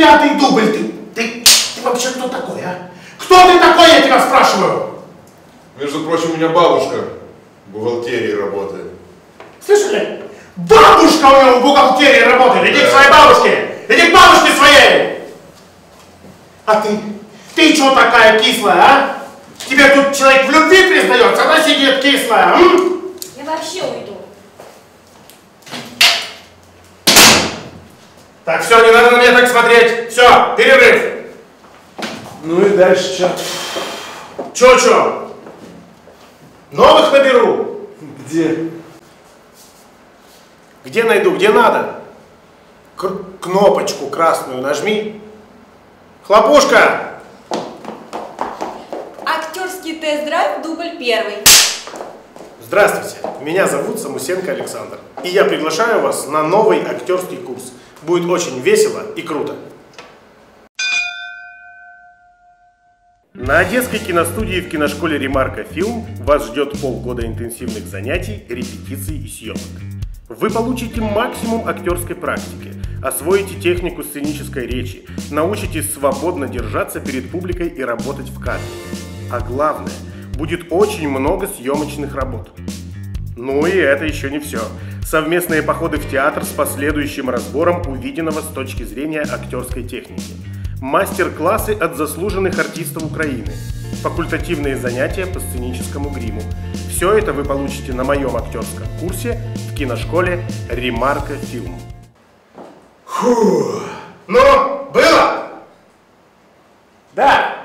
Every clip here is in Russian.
девятый дубль. Ты, ты, ты вообще кто такой, а? Кто ты такой, я тебя спрашиваю? Между прочим, у меня бабушка в бухгалтерии работает. Слышали? Бабушка у него в бухгалтерии работает. Иди к своей бабушке. Иди к бабушке своей. А ты? Ты что такая кислая, а? Тебе тут человек в любви признается, она сидит кислая. М? Я вообще уйду. Так, все, не надо на меня так смотреть. Все, перерыв. Ну и дальше что? Че-че? Новых наберу. Где? Где найду, где надо? К- кнопочку красную нажми. Хлопушка! Актерский тест-драйв, дубль первый. Здравствуйте, меня зовут Самусенко Александр. И я приглашаю вас на новый актерский курс. Будет очень весело и круто. На Одесской киностудии в киношколе «Ремарка Филм» вас ждет полгода интенсивных занятий, репетиций и съемок. Вы получите максимум актерской практики, освоите технику сценической речи, научитесь свободно держаться перед публикой и работать в кадре. А главное, будет очень много съемочных работ. Ну и это еще не все. Совместные походы в театр с последующим разбором увиденного с точки зрения актерской техники. Мастер-классы от заслуженных артистов Украины. Факультативные занятия по сценическому гриму. Все это вы получите на моем актерском курсе в киношколе «Ремарка Фильм». Фу. Ну, было? Да.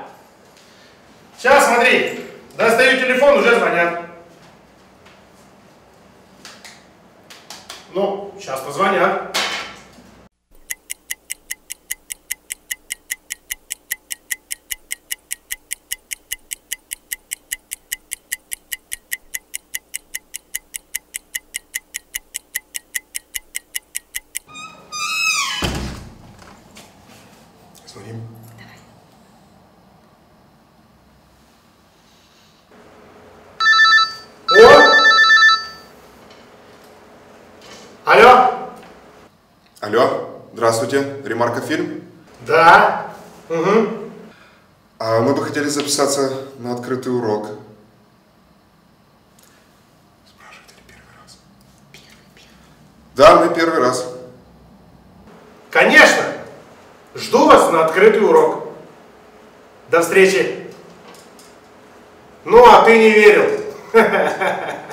Ну, сейчас позвонят. Звоним. Алло? Алло, здравствуйте, Ремарка фильм. Да. Угу. А мы бы хотели записаться на открытый урок. Спрашивает или первый раз? Да, мы первый раз. Конечно. Жду вас на открытый урок. До встречи. Ну, а ты не верил.